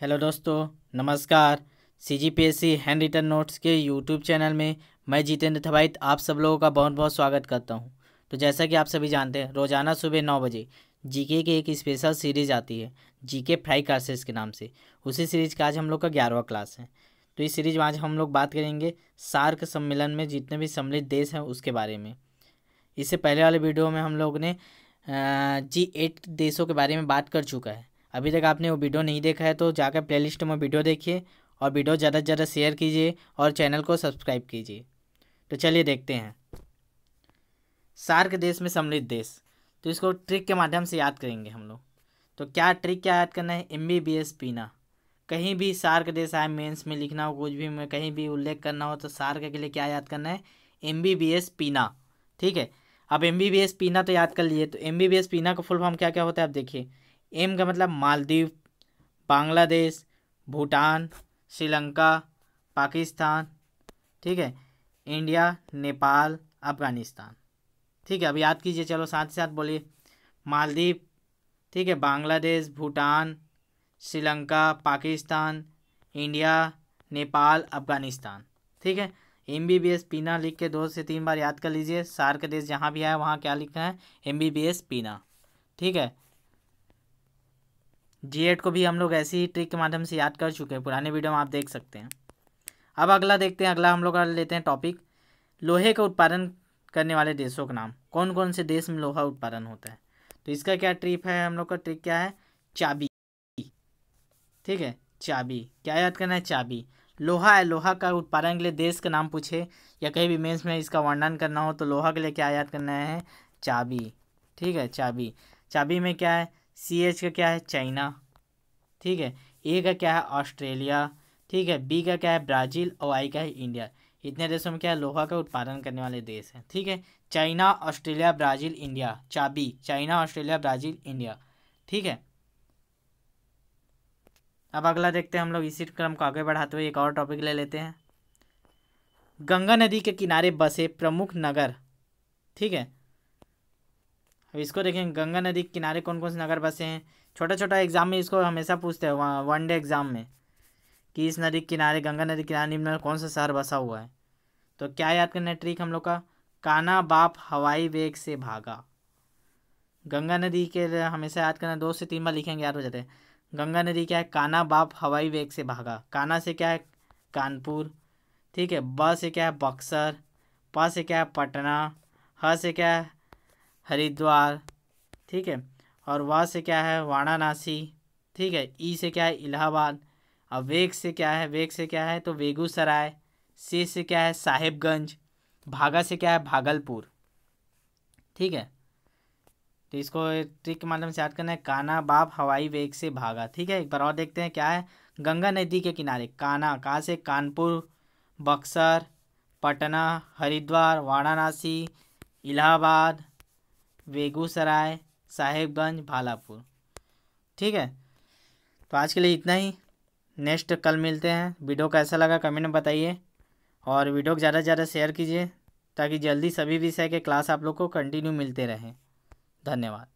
Hello दोस्तों, नमस्कार। C G P S C handwritten notes के यूट्यूब चैनल में मैं जितेंद्र थवाइत आप सब लोगों का बहुत बहुत स्वागत करता हूँ। तो जैसा कि आप सभी जानते हैं, रोज़ाना सुबह नौ बजे जीके की एक स्पेशल सीरीज़ आती है जीके फ्राई क्लासेस के नाम से। उसी सीरीज़ का आज हम लोग का ग्यारहवा क्लास है। तो इस सीरीज़ में आज हम लोग बात करेंगे सार्क सम्मेलन में जितने भी सम्मिलित देश हैं उसके बारे में। इससे पहले वाले वीडियो में हम लोग ने जी एट देशों के बारे में बात कर चुका है। अभी तक आपने वो वीडियो नहीं देखा है तो जाकर प्लेलिस्ट में वीडियो देखिए और वीडियो ज़्यादा से ज़्यादा शेयर कीजिए और चैनल को सब्सक्राइब कीजिए। तो चलिए देखते हैं। सार्क देश में सम्मिलित देश। तो इसको ट्रिक के माध्यम से याद करेंगे हम लोग। तो क्या ट्रिक क्या याद करना है? एम बी बी एस पीना। कहीं भी सार्क देश आए मेंस में लिखना हो, कुछ भी में कहीं भी उल्लेख करना हो तो सार्क के लिए क्या याद करना है? एम बी बी एस पीना। ठीक है? अब एम बी बी एस पीना तो याद कर लिए। तो एम बी बी एस पीना का फुल फॉर्म क्या क्या होता है आप देखिए। एम का मतलब मालदीव, बांग्लादेश, भूटान, श्रीलंका, पाकिस्तान, ठीक है? इंडिया, नेपाल, अफ़गानिस्तान। ठीक है, अब याद कीजिए, चलो साथ ही साथ बोलिए। मालदीव, ठीक है, बांग्लादेश, भूटान, श्रीलंका, पाकिस्तान, इंडिया, नेपाल, अफ़गानिस्तान। ठीक है? एम बी बी एस पीना लिख के दो से तीन बार याद कर लीजिए। सार्क देश जहाँ भी आए वहाँ क्या लिखना है? एम बी बी एस पीना। ठीक है? जी को भी हम लोग ऐसी ही ट्रिक के माध्यम से याद कर चुके हैं। पुराने वीडियो में आप देख सकते हैं। अब अगला देखते हैं। अगला हम लोग लेते हैं टॉपिक लोहे का उत्पादन करने वाले देशों का नाम। कौन कौन से देश में लोहा उत्पादन होता है? तो इसका क्या ट्रिप है? हम लोग का ट्रिक क्या है? चाबी। ठीक है? चाबी। क्या याद करना है? चाबी। लोहा है। लोहा का उत्पादन के लिए देश का नाम पूछे या कहीं भी मेंस में इसका वर्णन करना हो तो लोहा के लिए क्या याद करना है? चाबी। ठीक है? चाबी। चाबी में क्या है? सी एच का क्या है? चाइना। ठीक है? ए का क्या है? ऑस्ट्रेलिया। ठीक है? बी का क्या है? ब्राज़ील और आई का है? इंडिया। इतने देशों में क्या है? लोहा का उत्पादन करने वाले देश हैं। ठीक है? China, Australia, Brazil, India. चाबी। China, Australia, Brazil, India. ठीक है? अब अगला देखते हैं हम लोग इसी क्रम को आगे बढ़ाते हुए एक और टॉपिक ले लेते हैं। गंगा नदी के किनारे बसे प्रमुख नगर। ठीक है? अब इसको देखें, गंगा नदी के किनारे कौन कौन से नगर बसे हैं? छोटा छोटा एग्ज़ाम में इसको हमेशा पूछते हैं वन डे एग्ज़ाम में, कि इस नदी के किनारे, गंगा नदी के किनारे निम्न कौन सा शहर बसा हुआ है? तो क्या याद करना है ट्रिक हम लोग का? काना बाप हवाई वेग से भागा। गंगा नदी के हमेशा याद करना, दो से तीन बार लिखेंगे, याद हो जाते हैं। गंगा नदी क्या है? काना बाप हवाई वेग से भागा। काना से क्या है? कानपुर। ठीक है, ब से क्या है? बक्सर। प से क्या है? पटना। ह से क्या है? हरिद्वार, ठीक है? और वा से क्या है? वाराणसी, ठीक है? ई से क्या है? इलाहाबाद। और वेग से क्या है? वेग से क्या है? तो बेगूसराय। से से क्या है? साहेबगंज। भागा से क्या है? भागलपुर। ठीक है? तो इसको ट्रिक के माध्यम से याद करना है। काना बाप हवाई वेग से भागा। ठीक है? एक बार और देखते हैं क्या है? गंगा नदी के किनारे। काना कहाँ से? कानपुर, बक्सर, पटना, हरिद्वार, वाराणसी, इलाहाबाद बेगूसराय, साहेबगंज, भालापुर। ठीक है? तो आज के लिए इतना ही। नेक्स्ट कल मिलते हैं। वीडियो कैसा लगा कमेंट में बताइए। और वीडियो को ज़्यादा से ज़्यादा शेयर कीजिए ताकि जल्दी सभी विषय के क्लास आप लोग को कंटिन्यू मिलते रहें। धन्यवाद।